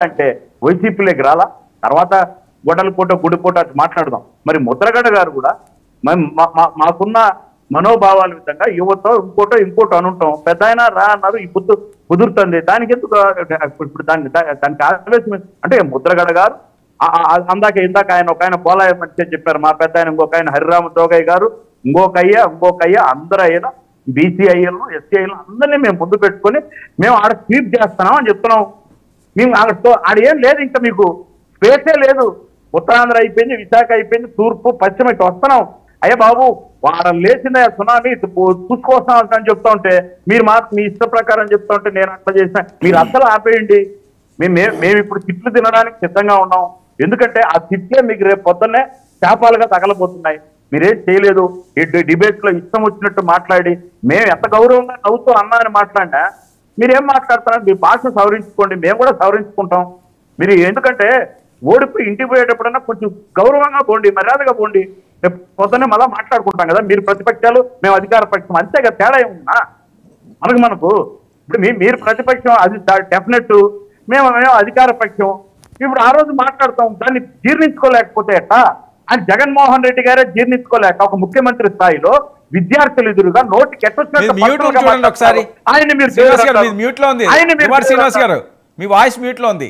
అంటే వైసీపీలోకి రాలా? తర్వాత గొడలపూట పూట మాట్లాడదాం. మరి ముద్రగడ గారు కూడా మా- మాకున్న మనోభావాల విధంగా యువతో ఇంకోటో ఇంకోటో అనుంటాం. పెద్ద ఆయన రా అన్నారు ఈ బుద్ధు కుదురుతుంది దానికి ఎందుకు ఇప్పుడు దాన్ని దానికి ఆవేశం అంటే ముద్రగడ గారు అందాక ఇందాక ఆయన ఒక ఆయన పోలాయ మంచి చెప్పారు. మా పెద్ద ఆయన ఇంకొక ఆయన హరిరామ జోగయ్య గారు ఇంకొక అయ్య ఇంకొక అయ్య అందరూ అయినా బీసీఐఎల్ ఎస్సీఐఎల్ అందరినీ మేము ముందు పెట్టుకొని మేము ఆడ స్వీప్ చేస్తున్నాం అని చెప్తున్నాం. మేము ఆడతో ఆడ ఏం లేదు ఇంకా మీకు స్పేసే లేదు. ఉత్తరాంధ్ర అయిపోయింది విశాఖ అయిపోయింది తూర్పు పశ్చిమ ఇటు వస్తున్నాం. అయ్యా బాబు వారం లేచిందా సునామీ చూసుకొస్తాం అని చెప్తా ఉంటే మీరు మా మీ ఇష్ట ప్రకారం చెప్తా ఉంటే నేను అట్లా చేసిన. మీరు అసలు ఆపేయండి. మేము మేము ఇప్పుడు తిట్లు తినడానికి సిద్ధంగా ఉన్నాం. ఎందుకంటే ఆ తిట్లే మీకు రేపు పొద్దున్నే శాపాలుగా తగలబోతున్నాయి. మీరేం చేయలేదు. ఈ డిబేట్లో ఇష్టం వచ్చినట్టు మాట్లాడి. మేము ఎంత గౌరవంగా నవ్వుతూ అన్నా అని మాట్లాడినా మీరేం మాట్లాడతారు మీ భాష సవరించుకోండి మేము కూడా సవరించుకుంటాం. మీరు ఎందుకంటే ఓడిపోయి ఇంటికి పోయేటప్పుడన్నా కొంచెం గౌరవంగా పోండి మర్యాదగా పోండి. రేపు పొద్దున్నే మళ్ళా మాట్లాడుకుంటాం కదా మీరు ప్రతిపక్షాలు మేము అధికార పక్షం అంతేగా తేడా ఏమున్నా? మనకు మనకు. ఇప్పుడు మీ మీరు ప్రతిపక్షం అది డెఫినెట్ మేము మేము అధికార పక్షం. ఇప్పుడు ఆ రోజు మాట్లాడతాం దాన్ని జీర్ణించుకోలేకపోతే ఎట్టా అని జగన్మోహన్ రెడ్డి గారే జీర్ణించుకోలేక ఒక ముఖ్యమంత్రి స్థాయిలో విద్యార్థులు ఎదురుగా మీరు శ్రీనివాస్ గారు మీ వాయిస్ మ్యూట్లో ఉంది.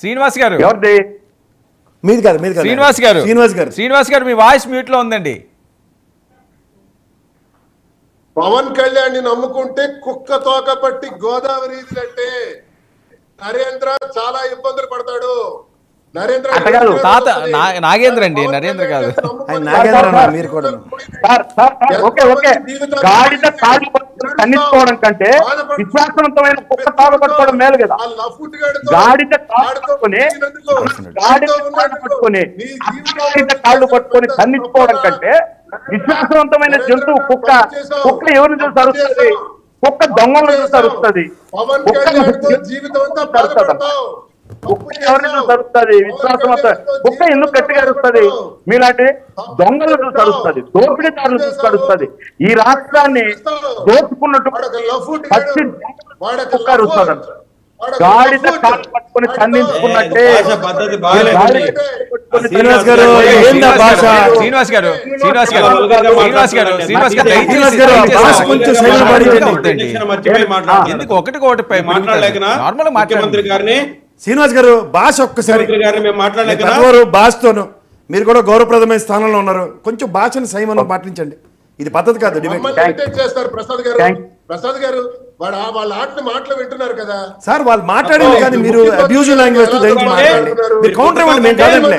శ్రీనివాస్ గారు ఎవరిది? మీది కాదు మీది శ్రీనివాస్ గారు. శ్రీనివాస్ గారు. శ్రీనివాస్ గారు మీ వాయిస్ మ్యూట్లో ఉందండి. పవన్ కళ్యాణ్ని నమ్ముకుంటే కుక్క తోక పట్టి గోదావరి ఈదినట్టే నరేంద్ర చాలా ఇబ్బందులు పడతాడు. తాత నా- నాగేంద్ర అండి, నరేంద్ర కాదు. ఆయన నాగేంద్ర అన్న, మీరు కూడా sir sir sir, okay okay. గాడిద కాళ్ళు పట్టుకుని తన్నించుకోవడం కంటే విశ్వాసవంతమైన కుక్క తాడు పట్టుకోవడం మేలు కదా. గాడిద పట్టుకొని గాడిద కాళ్ళు పట్టుకొని గాడిద కాళ్ళు పట్టుకొని తన్నించుకోవడం కంటే విశ్వాసవంతమైన జంతువు కుక్క కుక్క ఎవరిని చూసి అరుస్తుంది. కుక్క దొంగలను చూసి అరుస్తుంది. పవన్ కుక్క జీవితం ఎవరిని చూసి అరుస్తుంది విశ్వాసవంత కుక్క ఎందుకు గట్టిగా అరుస్తుంది మీలాంటి దొంగలు చూసి అరుస్తుంది దోపిడీదారులు చూసి అరుస్తుంది ఈ రాష్ట్రాన్ని దోచుకున్నట్టు పచ్చి కుక్క అరుస్తుంది గాడిద పట్టుకొని శ్రీనివాస్ గారు. ఏందా భాష శ్రీనివాస్ గారు శ్రీనివాస్ గారు శ్రీనివాస్ గారు శ్రీనివాస్ గారు శ్రీనివాస్ గారు, భాష కొంచెం. ఎందుకు ఒకటికి ఒకటి పై మాట్లాడలేకనా నార్మల్ ముఖ్యమంత్రి గారిని శ్రీనివాస్ గారు భాష ఒక్కసారి. భాషతోను మీరు కూడా గౌరవప్రదమైన స్థానంలో ఉన్నారు. కొంచెం భాషను సంయమనం పాటించండి. ఇది పద్ధతి కాదు చేస్తారు ప్రసాద్ గారు? Thank- ప్రసాద్ గారు వాడు ఆ- వాళ్ళ ఆటలు మాటలు వింటున్నారు కదా. సార్ వాళ్ళు మాట్లాడింది కానీ మీరు అబ్యూజివ్ లాంగ్వేజ్తో మాట్లాడండి. మీరు కౌంటర్ ఇవ్వండి మేము కాదంటే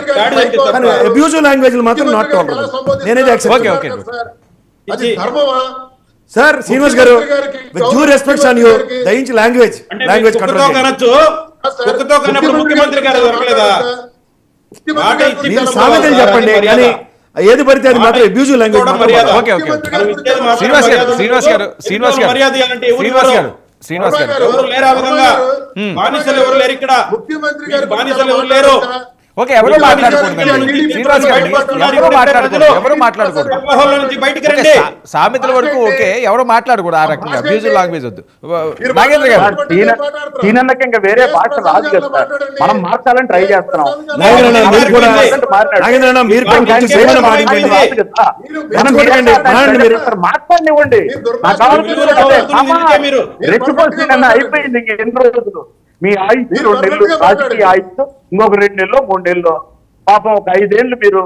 కానీ అబ్యూజివ్ లాంగ్వేజ్ మాత్రం నాట్ కౌంటర్ నేనేది యాక్సెప్ట్ ఓకే, ఓకే. అది ధర్మమా? సార్ శ్రీనివాస్ గారు with due respects on you దయించి లాంగ్వేజ్ లాంగ్వేజ్ కంట్రోల్ కుక్కతో కన్నప్పుడు ముఖ్యమంత్రి గారు దొరకలేదా? సామెతలు. చెప్పండి కానీ ఏది పడితే అది మాత్రం abusive language. Okay okay. Srinivas గారు శ్రీనివాస్ గారు శ్రీనివాస్ గారు. శ్రీనివాస్? గారు శ్రీనివాస్ గారు. ఎవరు లేరు? ఆ విధంగా. బానిసలు ఎవరు లేరు ఇక్కడ? ముఖ్యమంత్రి గారు బానిసలు ఎవరు లేరు? ఓకే ఎవరు మాట్లాడకూడదు. ఎవరు మాట్లాడకూడదు. సామెతల వరకు ఓకే ఎవరు మాట్లాడకూడదు ఆ రకంగా. అబ్యూజివ్ లాంగ్వేజ్ వద్దు. నాగేంద్ర గారు. ఈయనకి ఇంకా వేరే భాష రాదు కదా మనం మార్చాలని ట్రై చేస్తున్నాం. మాట్లాడండి. అయిపోయింది ఇంక ఎన్ని రోజులు? మీ ఆయుష్ రెండు నెలలు రాజకీయ. ఆయుష్ ఇంకొక రెండు నెలలు మూడు నెలలు పాపం ఒక ఐదేళ్ళు మీరు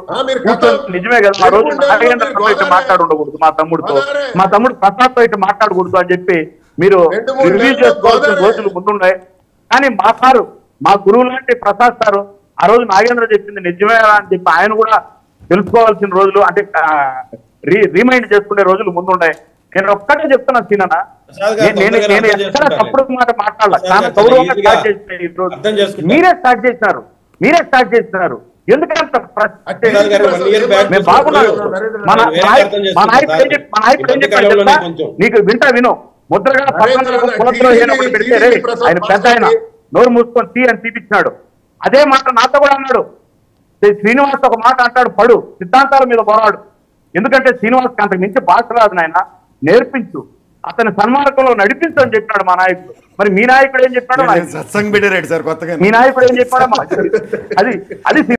నిజమే కదా ఆ రోజు రెండు నాగేంద్ర నెలలు అయితే మాట్లాడుండకూడదు మా తమ్ముడితో. మా తమ్ముడు ప్రసాద్తో అయితే మాట్లాడకూడదు అని చెప్పి మీరు నెలలు చేసుకోవాల్సిన. రోజులు ముందున్నాయి కానీ మా సారు మా గురువు లాంటి ప్రసాద్ సారు ఆ రోజు నాగేంద్ర చెప్పింది నిజమేనా అని చెప్పి ఆయన కూడా తెలుసుకోవాల్సిన రోజులు అంటే రీమైండ్ చేసుకునే రోజులు ముందున్నాయి నేను ఒక్కటే చెప్తున్నా సీనన్న. గారు నేను నేను ఎక్కడ. తప్పుడు మాట మాట్లాడాల. మీరే స్టార్ట్ చేసినారు. మీరే స్టార్ట్ చేసినారు. ఎందుకంత ప్ర- ప్రసాద్ గారు one year back మేము బాగున్నాం. మన వేరే నాయ- అర్థం మా నాయకుడు ఏం చేసుకుంటారు. చెప్పి- మా నాయకుడు ఏం ఈ చెప్పాడు మధ్యకాలంలోనే తెలుసా? కొంచెం. నీకు వింటా విను. టీవీ పెడితే ఆయన పెద్ద ఆయన. నోరు మూసుకొని తీ అని తీపిచ్చినాడు. అదే మాట నాతో కూడా అన్నాడు. శ్రీ శ్రీనివాస్ ఒక మాట అంటాడు పడు. సిద్ధాంతాల మీద పోరాడు. ఎందుకంటే శ్రీనివాస్ అంతకు మించి భాష రాదు నాయన. నేర్పించు. అతని సన్మార్గంలో నడిపించని చెప్పాడు మా నాయకుడు. మరి మీ నాయకుడు ఏం చెప్పాడో మీ నాయకుడు ఏం చెప్పాడో. అది అది